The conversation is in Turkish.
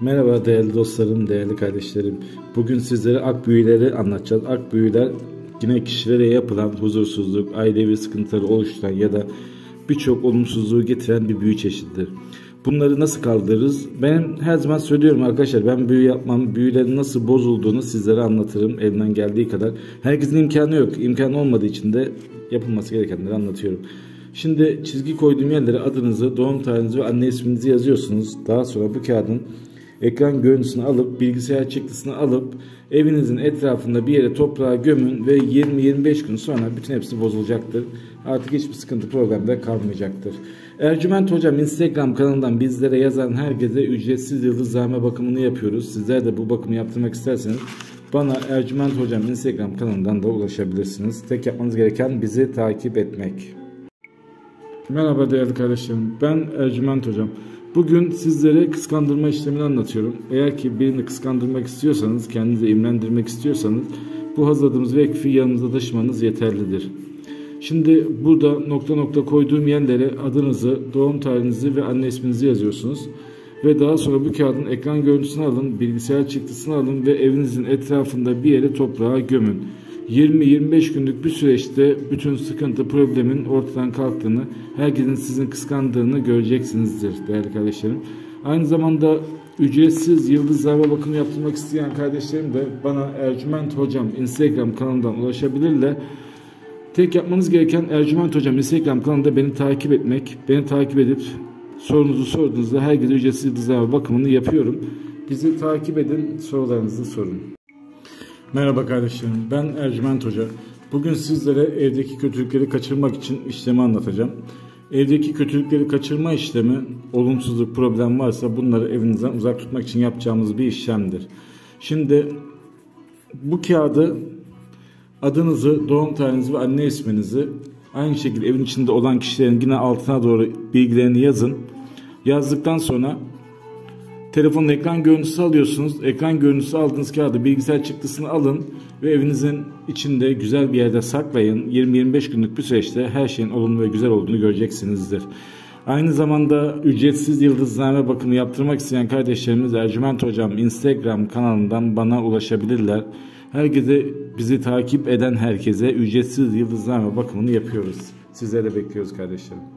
Merhaba değerli dostlarım, değerli kardeşlerim. Bugün sizlere ak büyüleri anlatacağız. Ak büyüler yine kişilere yapılan huzursuzluk, ailevi sıkıntıları oluşturan ya da birçok olumsuzluğu getiren bir büyü çeşididir. Bunları nasıl kaldırırız? Ben her zaman söylüyorum arkadaşlar ben büyü yapmam, büyülerin nasıl bozulduğunu sizlere anlatırım elimden geldiği kadar. Herkesin imkanı yok. İmkanı olmadığı için de yapılması gerekenleri anlatıyorum. Şimdi çizgi koyduğum yerlere adınızı, doğum tarihinizi ve anne isminizi yazıyorsunuz. Daha sonra bu kağıdın ekran görüntüsünü alıp bilgisayar çıktısını alıp evinizin etrafında bir yere toprağa gömün ve 20-25 gün sonra bütün hepsi bozulacaktır. Artık hiçbir sıkıntı problemde kalmayacaktır. Ercüment Hocam Instagram kanalından bizlere yazan herkese ücretsiz yıldızlame bakımını yapıyoruz. Sizler de bu bakımı yaptırmak isterseniz bana Ercüment Hocam Instagram kanalından da ulaşabilirsiniz. Tek yapmanız gereken bizi takip etmek. Merhaba değerli kardeşlerim. Ben Ercüment Hocam. Bugün sizlere kıskandırma işlemini anlatıyorum. Eğer ki birini kıskandırmak istiyorsanız, kendinizi imrendirmek istiyorsanız bu hazırladığımız vekfi yanınıza taşımanız yeterlidir. Şimdi burada nokta nokta koyduğum yerlere adınızı, doğum tarihinizi ve anne isminizi yazıyorsunuz. Ve daha sonra bu kağıdın ekran görüntüsünü alın, bilgisayar çıktısını alın ve evinizin etrafında bir yere toprağa gömün. 20-25 günlük bir süreçte bütün sıkıntı, problemin ortadan kalktığını, herkesin sizin kıskandığını göreceksinizdir değerli kardeşlerim. Aynı zamanda ücretsiz yıldızlarla bakım yaptırmak isteyen kardeşlerim de bana Ercüment Hocam Instagram kanalından ulaşabilirler. Tek yapmanız gereken Ercüment Hocam Instagram kanalında beni takip etmek. Beni takip edip sorunuzu sorduğunuzda herkese ücretsiz yıldızlarla bakımını yapıyorum. Bizi takip edin, sorularınızı sorun. Merhaba kardeşlerim, ben Ercüment Hoca. Bugün sizlere evdeki kötülükleri kaçırmak için işlemi anlatacağım. Evdeki kötülükleri kaçırma işlemi, olumsuzluk, problem varsa bunları evinizden uzak tutmak için yapacağımız bir işlemdir. Şimdi bu kağıdı adınızı, doğum tarihinizi ve anne isminizi aynı şekilde evin içinde olan kişilerin yine altına doğru bilgilerini yazın. Yazdıktan sonra Telefonun ekran görüntüsü alıyorsunuz. Ekran görüntüsü aldığınız kağıdı bilgisayar çıktısını alın ve evinizin içinde güzel bir yerde saklayın. 20-25 günlük bir süreçte her şeyin olumlu ve güzel olduğunu göreceksinizdir. Aynı zamanda ücretsiz yıldızlame bakımı yaptırmak isteyen kardeşlerimiz Ercüment Hocam Instagram kanalından bana ulaşabilirler. Herkese bizi takip eden herkese ücretsiz yıldızlame bakımını yapıyoruz. Sizleri bekliyoruz kardeşlerim.